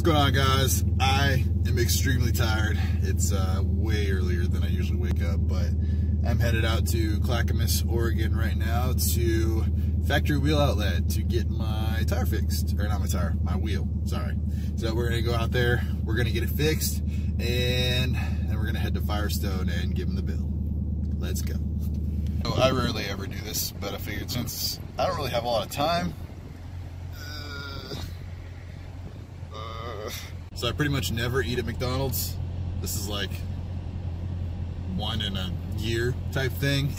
What's going on guys? I am extremely tired. It's uh, way earlier than I usually wake up, but I'm headed out to Clackamas, Oregon right now to Factory Wheel Outlet to get my tire fixed. Or not my tire, my wheel, sorry. So we're gonna go out there, we're gonna get it fixed, and then we're gonna head to Firestone and give them the bill. Let's go. So I rarely ever do this, but I figured since I don't really have a lot of time, So I pretty much never eat at McDonald's. This is like one in a year type thing.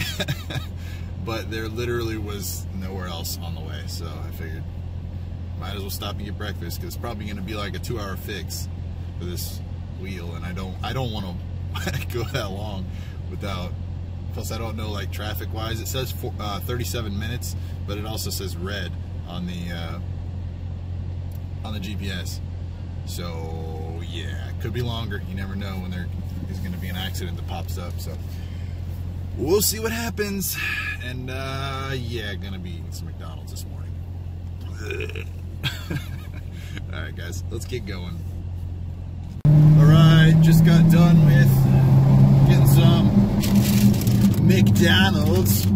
but there literally was nowhere else on the way. So I figured might as well stop and get breakfast because it's probably going to be like a two hour fix for this wheel. And I don't, I don't want to go that long without, plus I don't know like traffic wise. It says for, uh, 37 minutes, but it also says red on the, uh, on the GPS. So yeah, it could be longer. You never know when there is going to be an accident that pops up. So we'll see what happens. And uh, yeah, gonna be eating some McDonald's this morning. All right, guys, let's get going. All right, just got done with getting some McDonald's.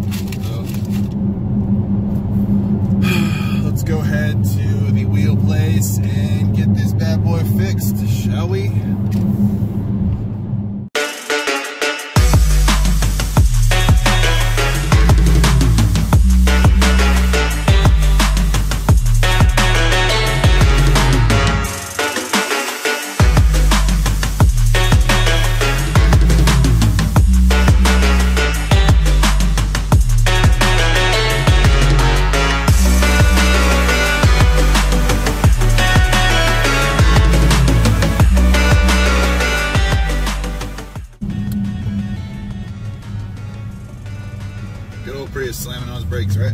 Slamming on his brakes, right?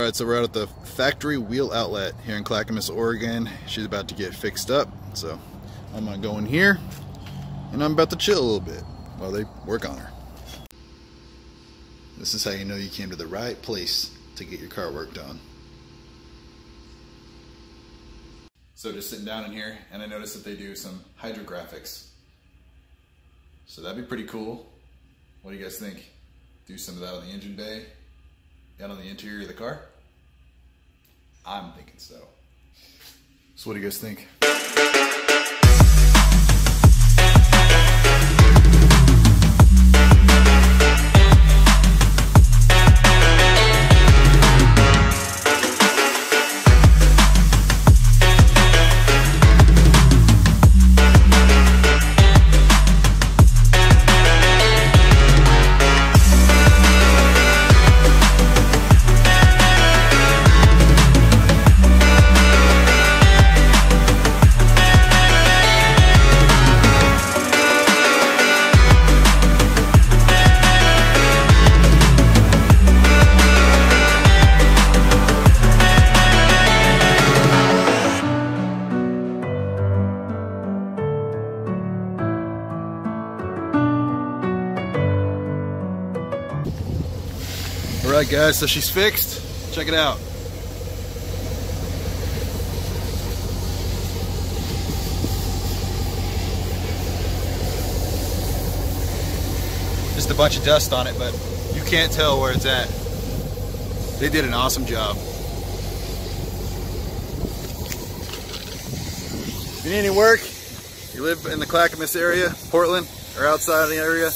All right, so we're out at the factory wheel outlet here in Clackamas, Oregon. She's about to get fixed up, so I'm gonna go in here and I'm about to chill a little bit while they work on her. This is how you know you came to the right place to get your car worked on. So just sitting down in here and I noticed that they do some hydrographics. So that'd be pretty cool. What do you guys think? Do some of that on the engine bay and on the interior of the car? I'm thinking so. So what do you guys think? All right, guys, so she's fixed. Check it out. Just a bunch of dust on it, but you can't tell where it's at. They did an awesome job. If you need any work, you live in the Clackamas area, Portland, or outside of the area,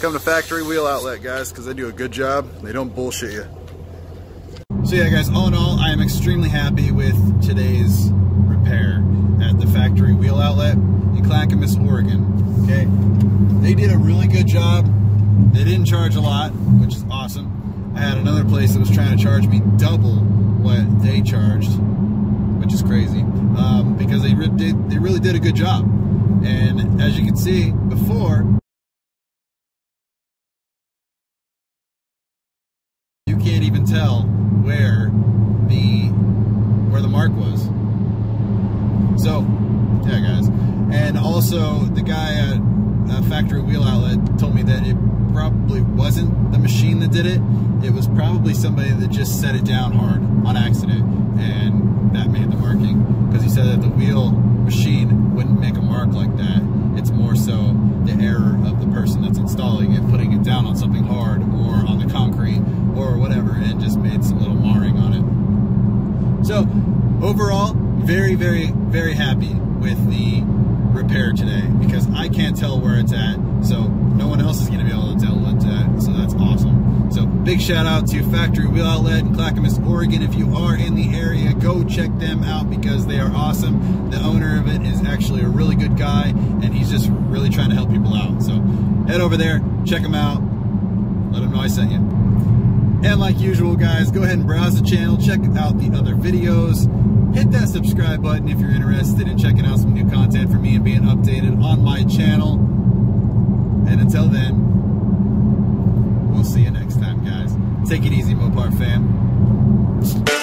Come to Factory Wheel Outlet, guys, because they do a good job. They don't bullshit you. So yeah, guys, all in all, I am extremely happy with today's repair at the Factory Wheel Outlet in Clackamas, Oregon. Okay, they did a really good job. They didn't charge a lot, which is awesome. I had another place that was trying to charge me double what they charged, which is crazy, um, because they, did, they really did a good job. And as you can see before, you can't even tell where the where the also, the guy at uh, Factory Wheel Outlet told me that it probably wasn't the machine that did it. It was probably somebody that just set it down hard on accident, and that made the marking. Because he said that the wheel machine wouldn't make a mark like that. It's more so the error of the person that's installing it, putting it down on something hard or on the concrete or whatever, and just made some little marring on it. So, overall, very, very, very happy with the repair today because I can't tell where it's at. So no one else is going to be able to tell what's at. So that's awesome. So big shout out to Factory Wheel Outlet in Clackamas, Oregon. If you are in the area, go check them out because they are awesome. The owner of it is actually a really good guy and he's just really trying to help people out. So head over there, check them out, let them know I sent you. And like usual, guys, go ahead and browse the channel, check out the other videos hit that subscribe button if you're interested in checking out some new content for me and being updated on my channel. And until then, we'll see you next time, guys. Take it easy, Mopar fam.